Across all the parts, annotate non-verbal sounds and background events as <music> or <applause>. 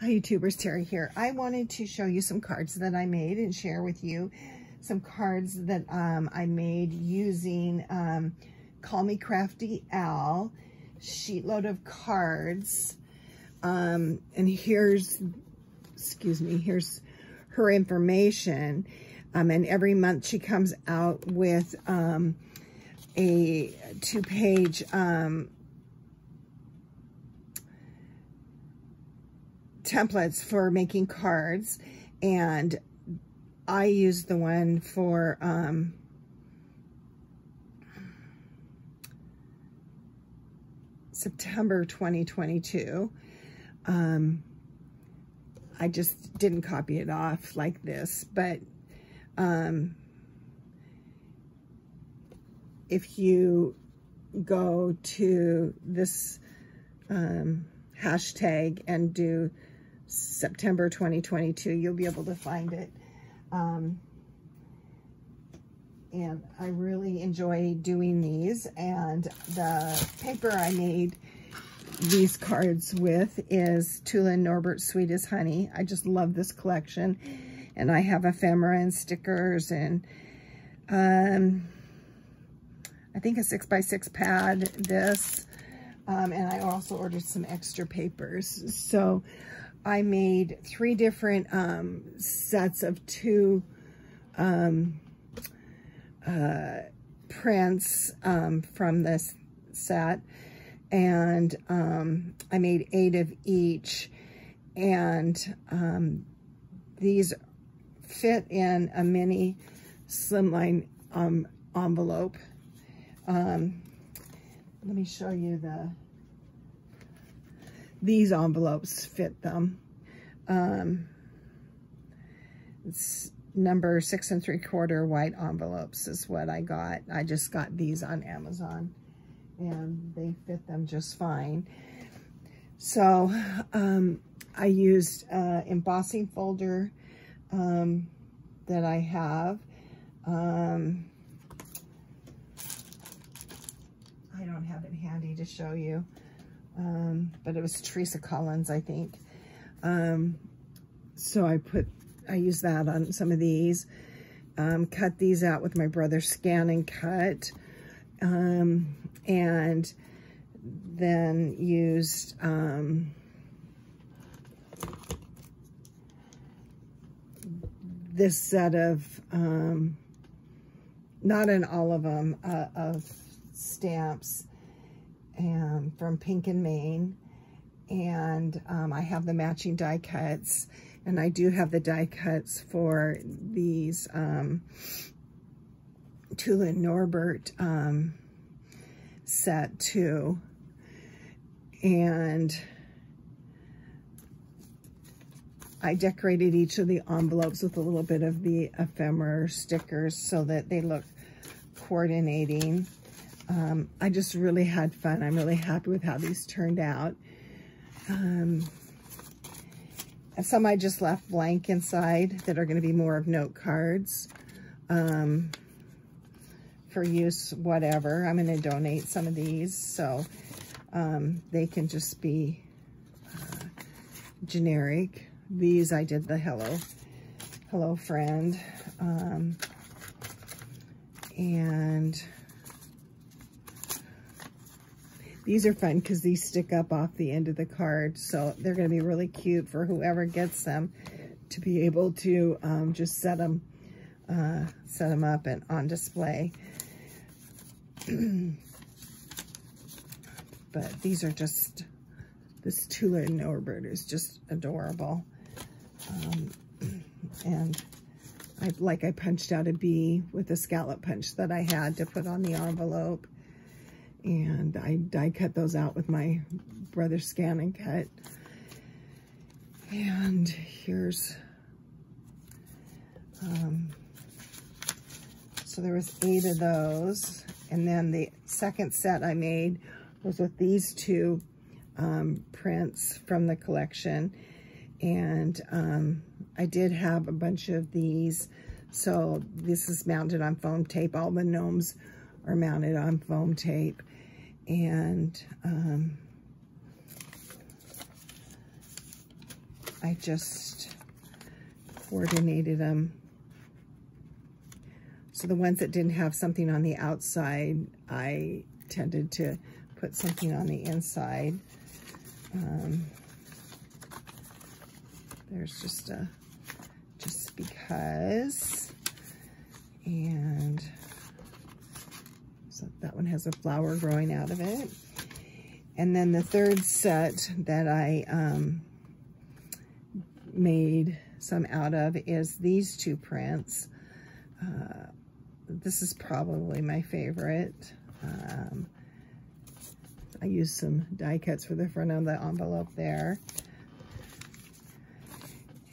Hi YouTubers, Teri here. I wanted to show you some cards that I made and share with you some cards that um, I made using um, Call Me Crafty Al sheetload of cards. Um, and here's, excuse me, here's her information. Um, and every month she comes out with um, a two-page templates for making cards and I use the one for um, September 2022. Um, I just didn't copy it off like this, but um, if you go to this um, hashtag and do September 2022. You'll be able to find it. Um, and I really enjoy doing these. And the paper I made these cards with is Tulla Norbert Sweet as Honey. I just love this collection. And I have ephemera and stickers and um, I think a six by six pad, this. Um, and I also ordered some extra papers. So I made three different um, sets of two um, uh, prints um, from this set. And um, I made eight of each. And um, these fit in a mini slimline um, envelope. let me show you the these envelopes fit them. Um, it's number six and three quarter white envelopes is what I got. I just got these on Amazon and they fit them just fine. So um, I used uh, embossing folder um, that I have. Um, I don't have it handy to show you um, but it was Teresa Collins, I think. Um, so I put, I used that on some of these. Um, cut these out with my Brother ScanNCut. Um, and then used um, this set of, um, not in all of them, uh, of stamps and from Pink and Main. And um, I have the matching die cuts. And I do have the die cuts for these um, Tulla Norbert um, set too. And I decorated each of the envelopes with a little bit of the ephemera stickers so that they look coordinating. Um, I just really had fun. I'm really happy with how these turned out. Um, some I just left blank inside that are going to be more of note cards um, for use, whatever. I'm going to donate some of these so um, they can just be uh, generic. These I did the hello, hello friend. Um, and these are fun because these stick up off the end of the card. So they're going to be really cute for whoever gets them to be able to um, just set them, uh, set them up and on display. <clears throat> but these are just, this Tulla Norbert is just adorable. Um, <clears throat> and I like I punched out a bee with a scallop punch that I had to put on the envelope. And I die cut those out with my Brother's ScanNCut. And here's, um, so there was eight of those. And then the second set I made was with these two um, prints from the collection. And um, I did have a bunch of these. So this is mounted on foam tape. All the gnomes are mounted on foam tape and um, I just coordinated them. So the ones that didn't have something on the outside, I tended to put something on the inside. Um, there's just a, just because. And that one has a flower growing out of it. And then the third set that I um, made some out of is these two prints. Uh, this is probably my favorite. Um, I used some die cuts for the front of the envelope there.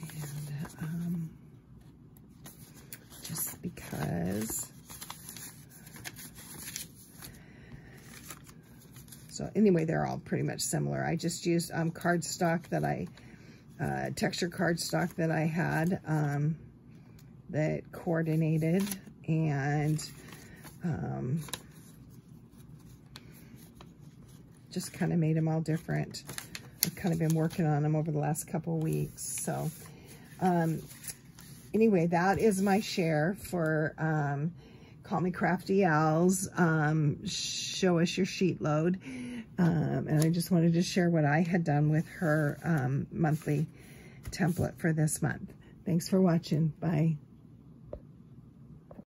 And um, just because. So anyway, they're all pretty much similar. I just used um, cardstock that I, uh, texture cardstock that I had um, that coordinated and um, just kind of made them all different. I've kind of been working on them over the last couple weeks. So um, anyway, that is my share for um, Call Me Crafty Owls. Um, show us your sheet load. Um, and I just wanted to share what I had done with her um, monthly template for this month. Thanks for watching. Bye.